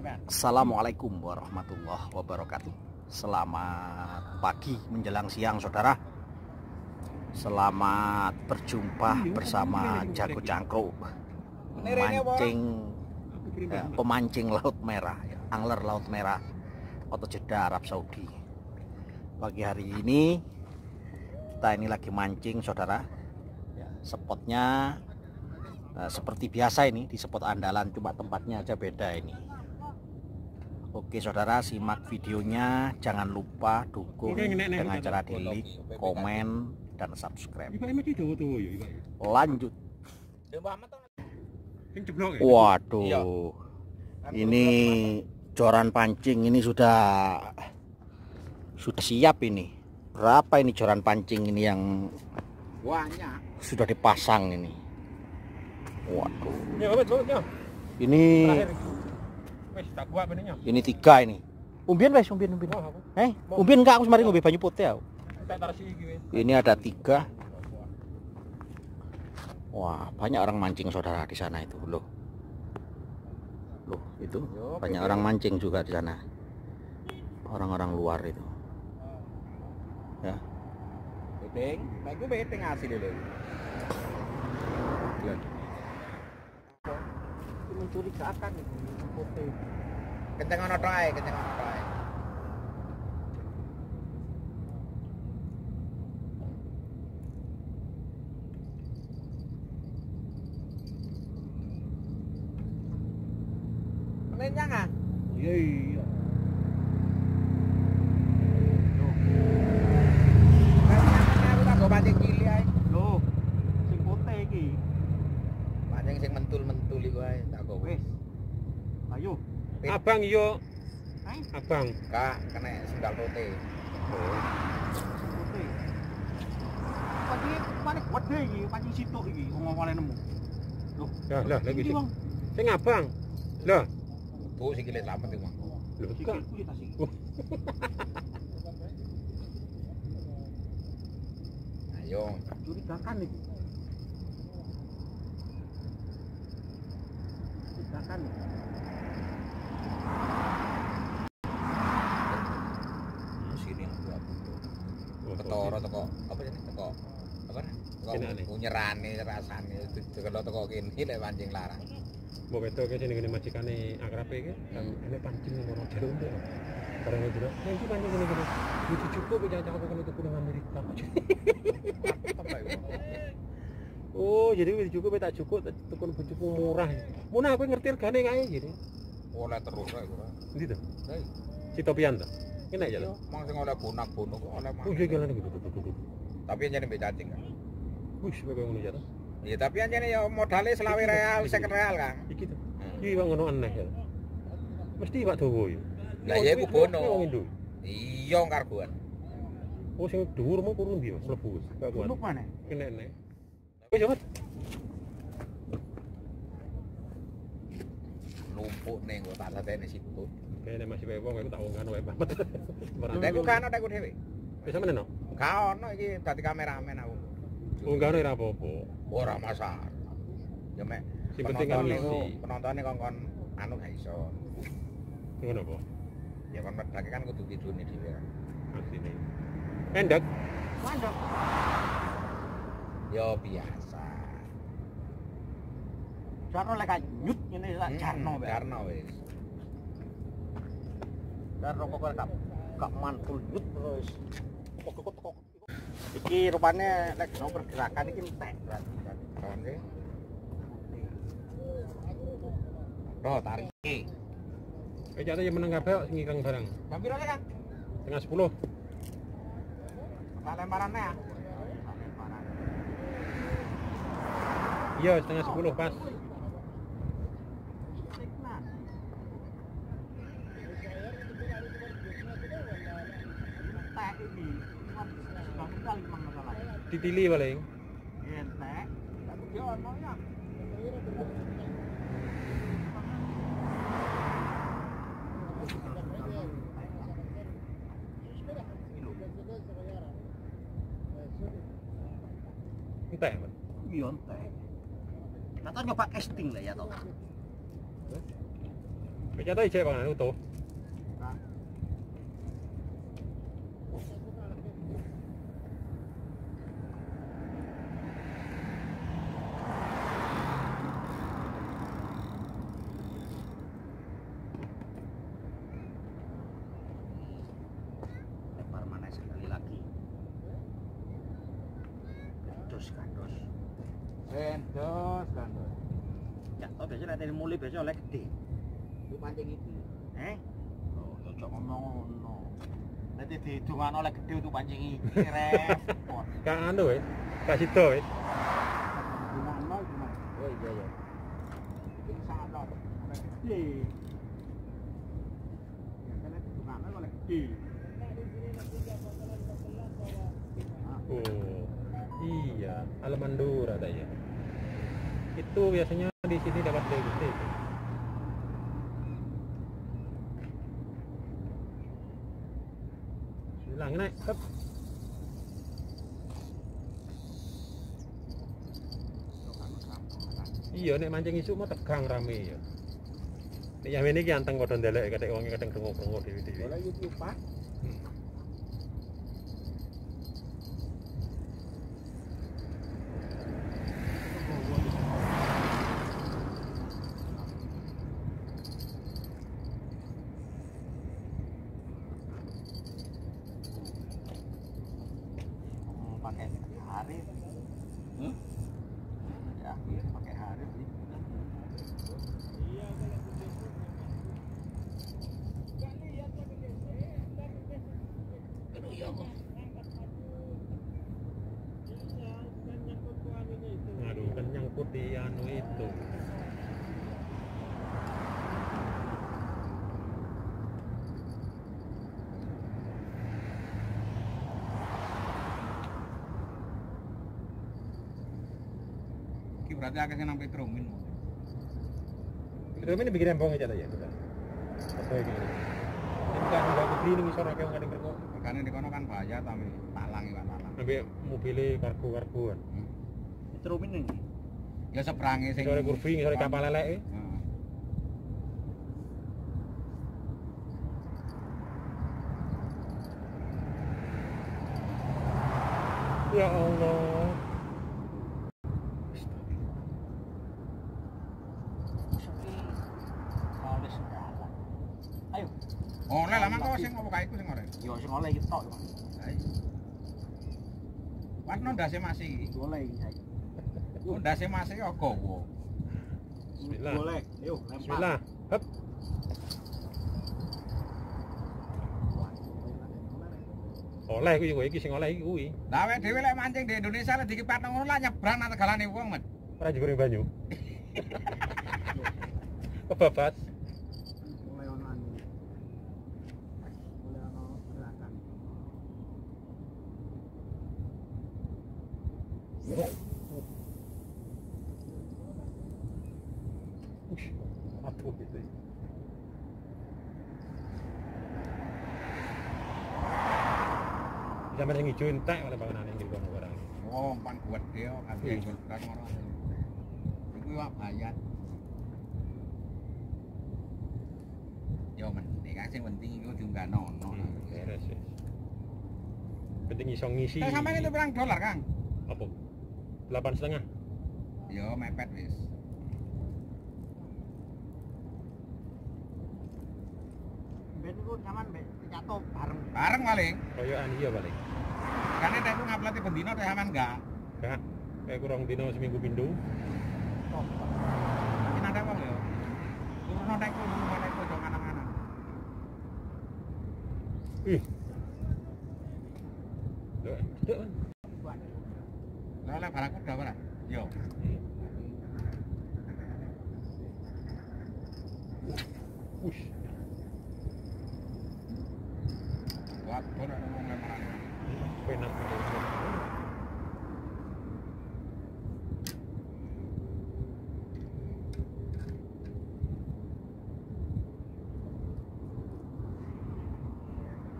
Assalamualaikum warahmatullahi wabarakatuh. Selamat pagi menjelang siang saudara. Selamat berjumpa bersama Jago Cangkru Mancing ya, Pemancing Laut Merah ya, Angler Laut Merah Kota Jeddah Arab Saudi. Pagi hari ini Kita ini lagi mancing saudara. Ya, Spotnya Nah, seperti biasa ini di spot andalan cuma tempatnya aja beda ini Oke saudara simak videonya. Jangan lupa dukung dengan cara di like, komen dan subscribe. Lanjut. Waduh. Ini joran pancing ini sudah sudah siap ini. Berapa ini joran pancing ini yang banyak. sudah dipasang ini? Waduh. Ya, ya. Ini Wes tak kuat benenya. Ini tiga ini. Umbien wes, umbien, umbien. Mau aku. Eh, umbien enggak aku semarin ngombe banyu putih aku. Ini ada tiga. Wah, banyak orang mancing saudara di sana itu loh. Loh, itu banyak orang mancing juga di sana. Orang-orang luar itu. Ya. Bedeng, baik gue bedeng asli lho. Mencurigakan itu putih. Kenceng ono ae, kenceng ono ae. Kenyang ah? Iya, iya. Aku tak go pancing cilik ae. Loh, sing putih iki. Pancing sing mentul-mentul iku ae tak go Wes. Ayo. Pit. Abang yo. Abang. Kak, kena sendal putih. Putih. Pagi panik gede iki, pancing situk iki, oleh nemu. Loh, Lah, lah, lagi iki sih. Bang. Sing abang. Lah, Tuh sikile slamet iku. Bang. lho iki. Ayo. Curigakan iki. Curigakan iki. sini yang dua puluh Ketoro teko apa jadi teko apa teko unyerane rasane kalau teko kini lek pancing larang Mbok beto ke gini majikane akrabe iki, kan ini pancing ning kono jero ndek. Bareng itu, "Nek iki pancing gini gini. Iki cukup cak aku kena tuku nang Amerika." itu Oh, jadi wis cukup tak cukup tuku bojoku murah. Mun aku ngerti regane kae jadi. oleh terus rek ora Endi to? Hei, Citopian to. Enak ya. iya mang sing oleh bunak bunuk kok oleh mang iya jalan gitu. tapi yang jadi mbek cacing kan Wis kowe ngono ya to. iya tapi yang jadi ya modalnya selawi real second real kan Iki to. Hmm. Iki wong ngono aneh ya. Mesti Pak Dawa ya. Lah, iya, iku bono. Indo. iya kargoan Oh sing dhuwur mau kurun ndi Mas mlebu. Gak kuat. Kene nek. Wis yo. Numpuk ning kok tak latene situ Kene masih wae wong aku tak wong kan wae banget. Barang. Nek ku kan ada ku dhewe Wis sampeyan no? Gak ono iki dadi kameramen aku. Wong kan ora apa-apa. Ora masalah. Ya mek Sing penting kan ngisi. penontonnya kongkon anu gak iso. Ngono apa? Ya kon medake kan kudu kidune dhewe kan. Asline. Pendek. Mandek. Ya biasa. Jarno lek nyut ngene lak jarno Hmm, bae. Jarno wis. Jarno kok gak gak mantul nyut terus. Kok kok kok. Iki rupane lek no pergerakan iki entek berarti kan. Kawan ke? Roh tarik. Kayak jatuh yang menang kabeh sing ikang barang. Jam piro kan? Setengah 10. Tak lemparannya ya. Iya, setengah 10 pas. Entek iki. Sudah kali mang masalah. Ditili paling. Entek. Tapi yo ono ya. Entek, Pak. Iya entek. Kata nyoba casting lah ya toh. Beca tadi cek panganan utuh. Lempar Gandos, gandos. Endos kan. Ya, oh biasanya nanti mulai biasa oleh gede. Lu mancing iki. Eh? Oh, cocok ngomong ngono. Nanti dihitungan oleh gede untuk pancing iki repot. Kak anu eh. Kak Sito eh. Gimana gimana? Oh iya ya. Iki salah. Oleh gede. Ya kan itu gimana oleh gede. Almandura ada ya. Itu biasanya di sini dapat itu. Hilang naik. Hup. Iya, nek mancing isuk mau tegang rame ya. Nek yang ini ki anteng kodon ndelek kadek wong kadang rengok-rengok dhewe-dhewe. Boleh YouTube Pak. Hmm, pakai hari. Hmm? Ya, iya, pakai hari sih. Aduh, ya Allah. Aduh, kan nyangkut di anu itu. Berarti akeh sing nang Petromin. Ini bikin embong aja ya? Apa ya? Ini kan nggak beli nih ngisor akeh nggak rengok. Makane di kono kan bahaya tapi talang iki talang. Ambil mobilnya kargo-kargoan. Terumin ini. Ya seberange sing Ngisore kurvi, ngisore kapal lelek. eh. Heeh. Ya Allah. Oleh segala. Ayo, Oleh lah mangko sing apa kae iku sing ora. Yo sing oleh iki tok. Mas. Warna ndase masih iki. Golek iki saiki. Oh, ndase masih ya gawa. Bismillah. Golek. Yo, lempar. Bismillah. Hup. Oleh kuwi kowe iki sing oleh iki kuwi. Lah awake dhewe lek mancing di Indonesia lek dikipatno ngono lah nyebrang nang tegalane wong, Met. Ora jegore banyu. Kebabat. Mulai ono anu. Mulai ono gerakan. Ush, Aduh gitu. Sampai sing ijo entek oleh panganan yang kono barang. Oh, pan kuat dia kan dia gerakan ngono. Iku yo bayat. Yo mending kan sing penting iku diunggahno. Beres wis. Penting iso ngisi. Eh sampean itu pirang dolar, Kang? Apa? Delapan setengah. Yo mepet wis. Ben iku nyaman nyato bareng. Paling. Koyokan iya paling. Kan nek aku ngaplati bendino teh sampean enggak. Kak, kayak kurang dino seminggu pindu. Tok. Ini ada apa yo? Turun nek ku turun nek ku jangan mana Ih. Cedek kan? Lah barangku udah ora? Yo. Ush.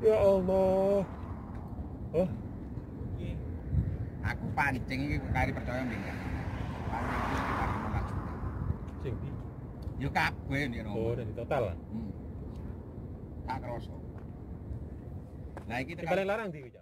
Ya Allah. Oh, Aku pancing iki kari percaya mbek. Pancing iki 15 juta. sing di. Ya kabeh Oh, dari total. Hmm. Tak kroso. Lah iki Di paling larang di jalan.